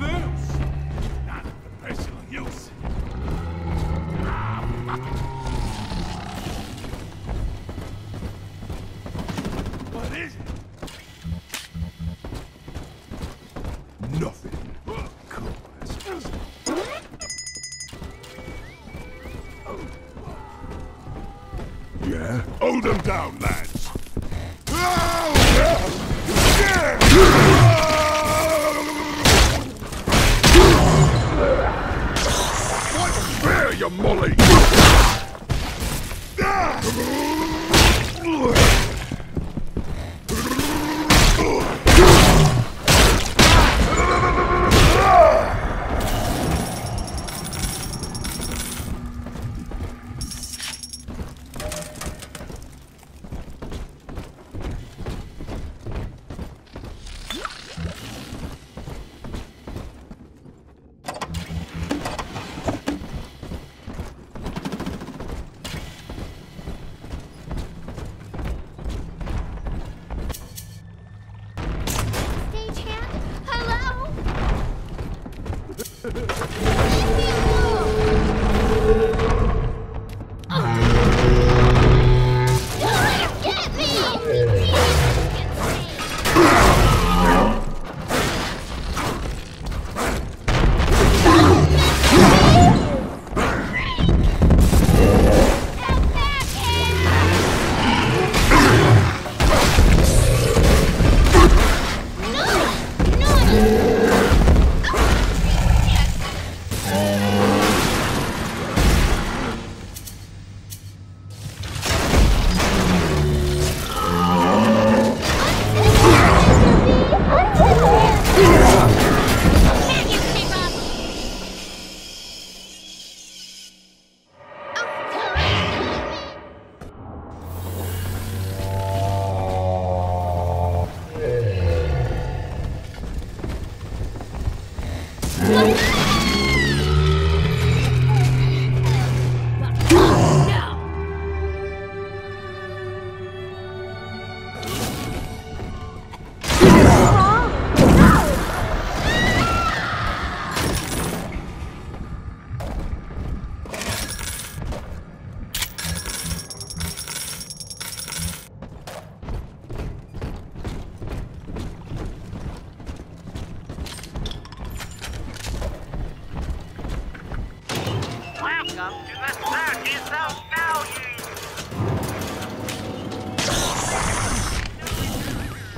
Remember?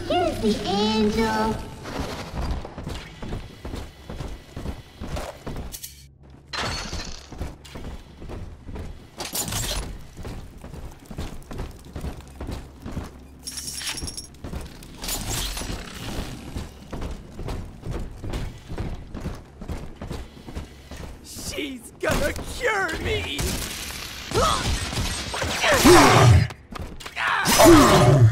Here's the angel. She's gonna cure me! Ah!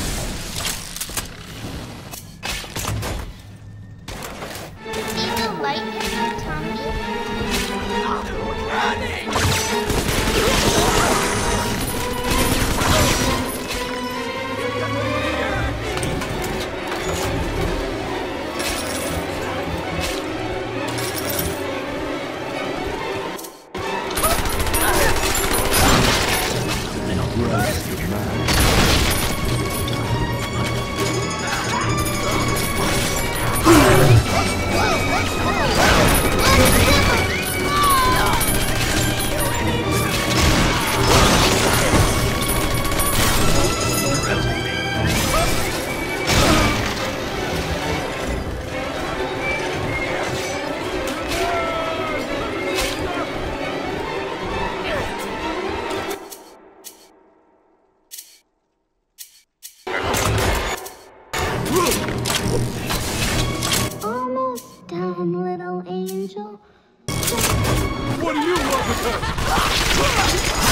Ah!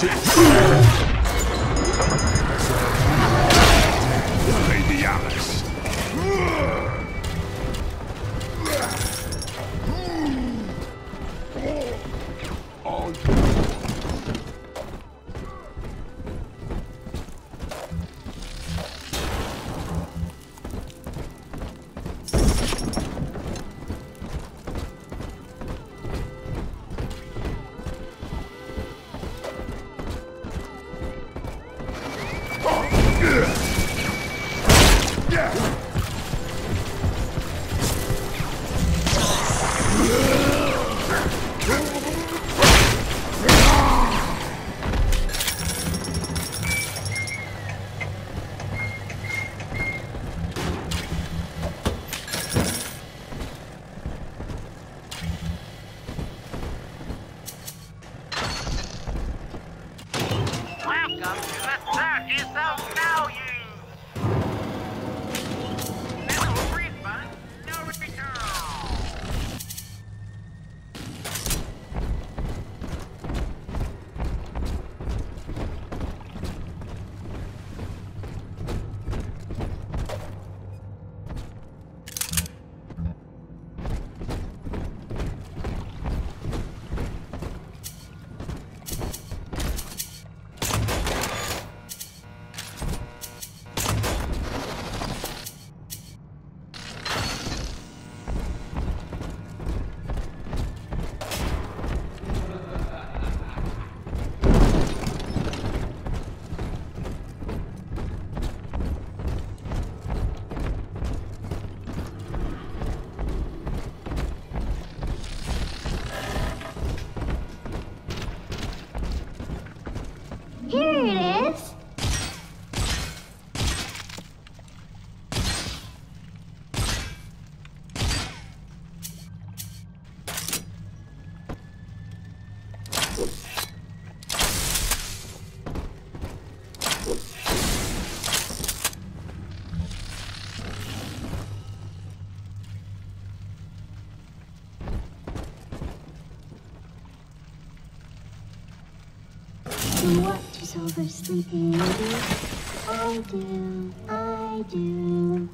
Six. job. over sleeping baby. I do, I do.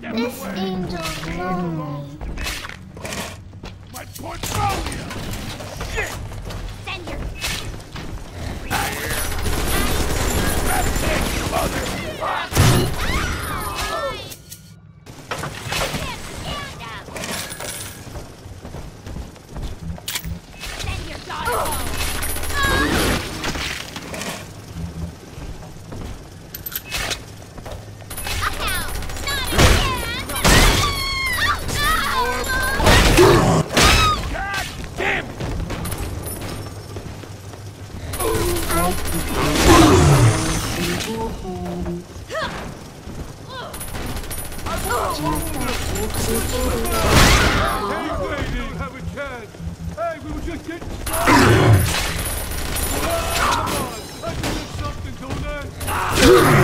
This angel's lonely. My portfolio! Shit! Send! I am! That's mother! Yeah.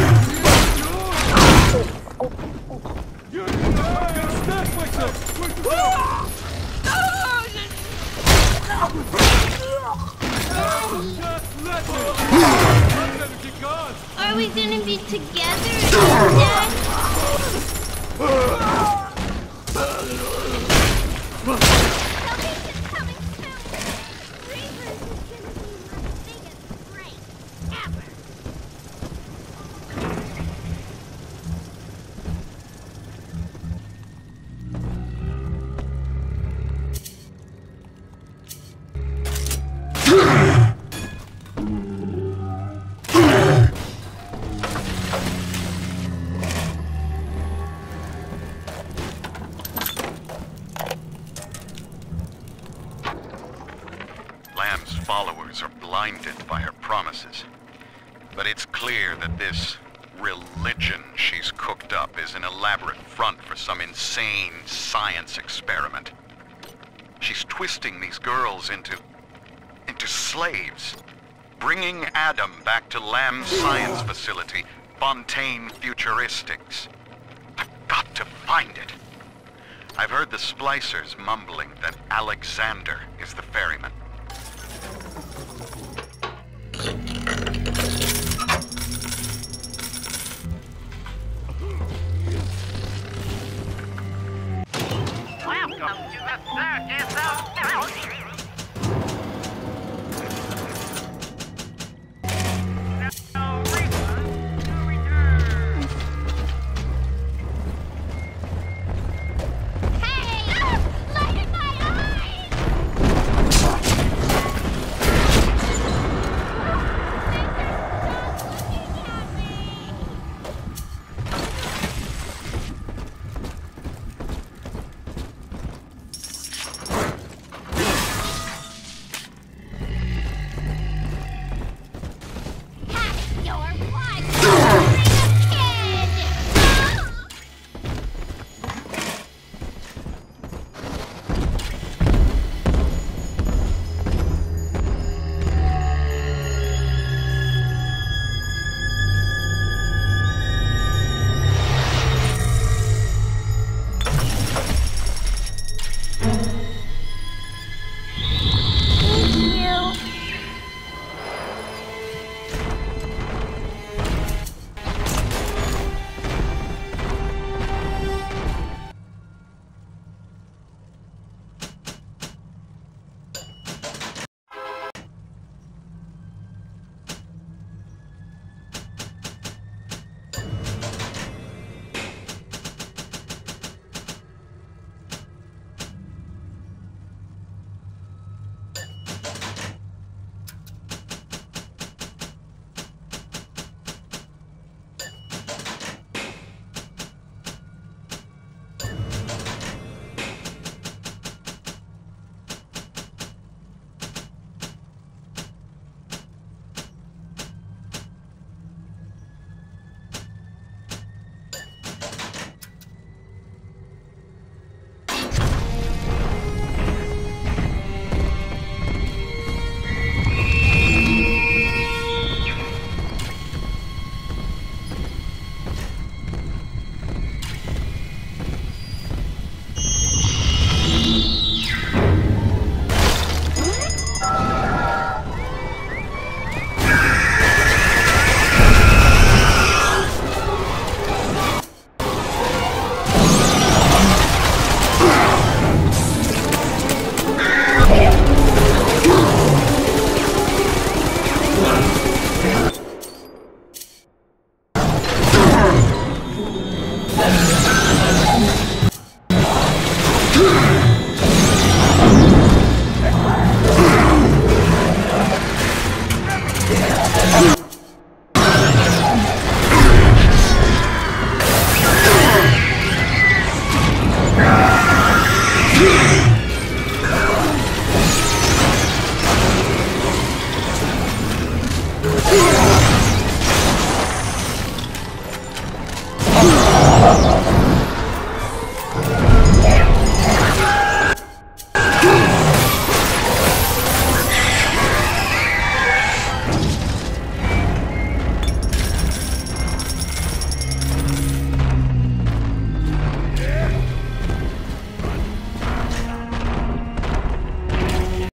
Blinded by her promises. But it's clear that this religion she's cooked up is an elaborate front for some insane science experiment. She's twisting these girls into... into slaves. Bringing Adam back to Lamb's science facility, Fontaine Futuristics. I've got to find it. I've heard the splicers mumbling that Alexander is the ferryman.